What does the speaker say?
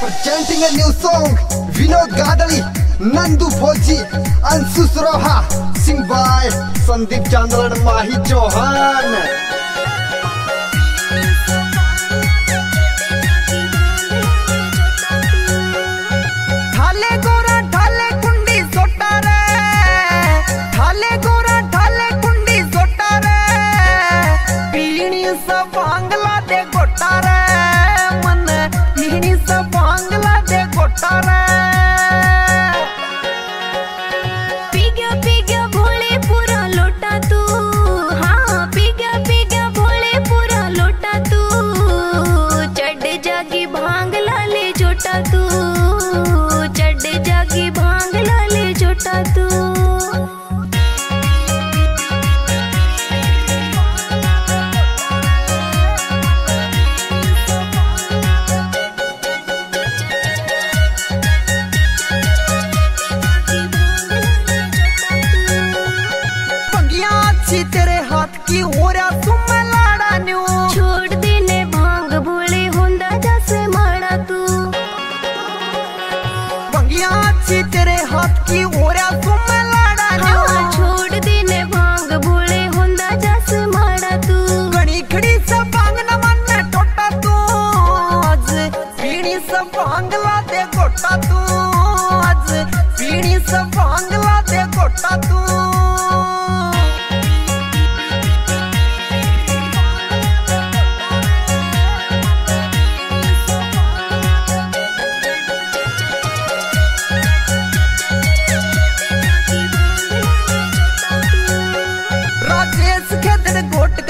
Presenting a new song, Vinod Gadali, Nandu Bhoji, Ansu Sroha, sing by Sandeep Chandran and Mahi Chauhan. अच्छी तेरे हाथ की ओरा तुम लाड़ा न्यू। छोड़ देने भाँग भोले होंदा जैसे माड़ा तू। पंगिया अच्छी तेरे हाथ की ओरा तुम लाड़ा न्यू। हाँ छोड़ देने भाँग भोले होंदा जैसे माड़ा तू। घड़ी खड़ी सब भाँग न मन में टोटा तू। आज पीणी सब भांगला दे गोटा तू। आज पीणी सब भांगला दे गोटा तू।